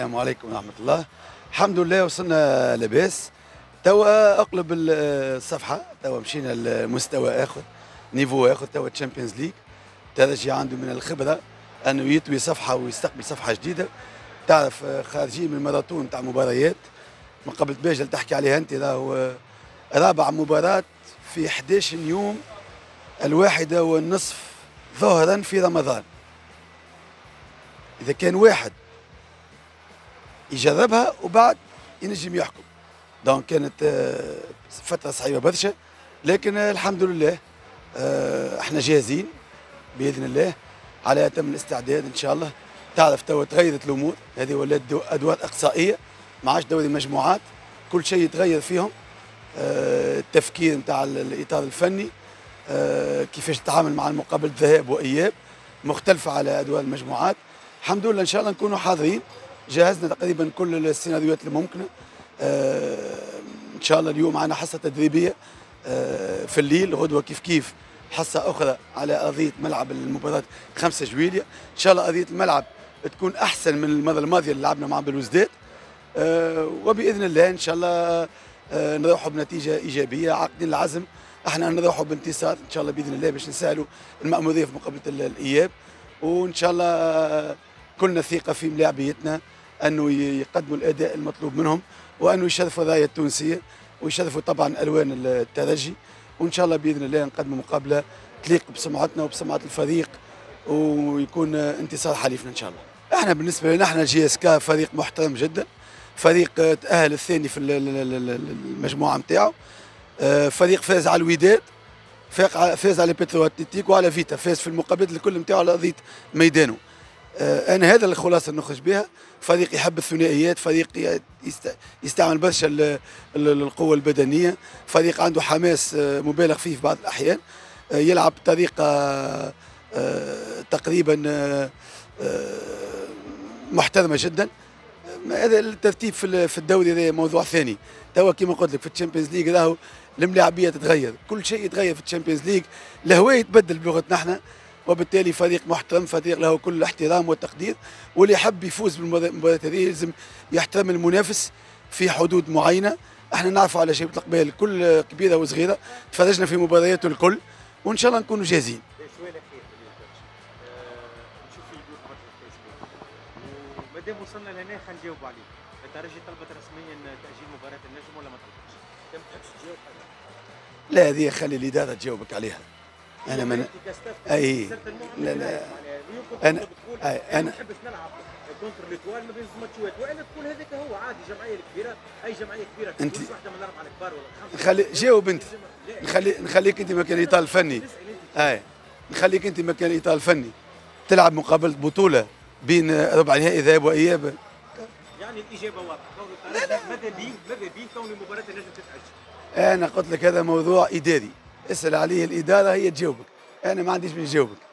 السلام عليكم ورحمة الله. الحمد لله وصلنا لاباس توا اقلب الصفحة توا مشينا لمستوى آخر niveau آخر توا Champions League ترجي عنده من الخبرة أنه يطوي صفحة ويستقبل صفحة جديدة. تعرف خارجين من ماراثون تاع مباريات. من قبل باجل تحكي عليها أنت راهو رابع مباراة في 11 يوم الواحدة والنصف ظهرا في رمضان. إذا كان واحد يجربها وبعد ينجم يحكم. donc كانت آه، فترة صعيبة برشا لكن الحمد لله آه، إحنا جاهزين بإذن الله على أتم الاستعداد إن شاء الله. تعرف تو تغيرت الأمور هذه ولات أدوار إقصائية ما عادش دوري مجموعات كل شيء يتغير فيهم آه، التفكير نتاع الإطار الفني كيفاش تتعامل مع المقابلة ذهاب وإياب مختلفة على أدوار المجموعات. الحمد لله إن شاء الله نكونوا حاضرين جهزنا تقريبا كل السيناريوهات الممكنه آه إن شاء الله اليوم معنا حصة تدريبية آه في الليل غدوة كيف كيف حصة أخرى على أرضية ملعب المباراة 5 جويليا إن شاء الله أرضية الملعب تكون أحسن من المرة الماضية اللي لعبنا مع بلوزداد آه وبإذن الله إن شاء الله آه نروحوا بنتيجة إيجابية عاقدين العزم. إحنا نروحوا بانتصار إن شاء الله بإذن الله باش نسهلوا المأمورية في مقابلة الإياب. وإن شاء الله كلنا ثقة في ملاعبيتنا. أنه يقدموا الأداء المطلوب منهم وأنه يشرفوا الرايه التونسية ويشرفوا طبعا ألوان الترجي. وإن شاء الله بإذن الله نقدموا مقابلة تليق بسمعتنا وبسمعة الفريق ويكون انتصار حليفنا إن شاء الله. إحنا بالنسبة لنا إحنا JSK فريق محترم جدا. فريق تأهل الثاني في المجموعة نتاعو آه، فريق فاز على الوداد فاز على بيترو اتلتيك وعلى فيتا فاز في المقابلات الكل نتاعو على ارضيه ميدانه. آه، أنا هذا الخلاصة نخرج بها. فريق يحب الثنائيات فريق يستعمل برشا القوة البدنية. فريق عنده حماس آه، مبالغ فيه في بعض الأحيان. آه، يلعب بطريقه تقريبا محترمة جدا. هذا الترتيب في الدوري هذا موضوع ثاني. توا كما قلت لك في ال Champions League راهو الملاعبية تتغير. كل شيء يتغير في ال Champions League الهواء يتبدل بلغتنا إحنا. وبالتالي فريق محترم فريق له كل الاحترام والتقدير واللي يحب يفوز بالمباراه هذه لازم يحترم المنافس في حدود معينة. إحنا نعرفوا على شبيبة القبائل كل كبيرة وصغيرة تفرجنا في مبارياته الكل وإن شاء الله نكونوا جاهزين. مادام وصلنا لهنا خلينا نجاوبوا عليه الترجي طلبت رسميا تأجيل مباراة النجم ولا ما طلبتش؟ لا هذه خلي الإدارة تجاوبك عليها. أنا من أي لا لا. أنا أنا كونتر ليتوال ما بين الماتشات والا تكون هذاك هو عادي جمعيه كبيره أي جمعيه كبيره انت واحدة من الاربعه الكبار ولا نخلي جاوب أنت. نخلي نخليك أنت مكان الاطار الفني أي. نخليك أنت مكان الاطار الفني تلعب مقابله بطولة بين ربع نهائي ذهاب وإياب. يعني الإجابة واضحة. لا لا. ماذا بي ماذا بي؟ كون مباراة النجم تتاجل أنا قلت لك هذا موضوع إداري. اسأل عليه الإدارة هي تجاوبك. أنا ما عنديش من نجاوبك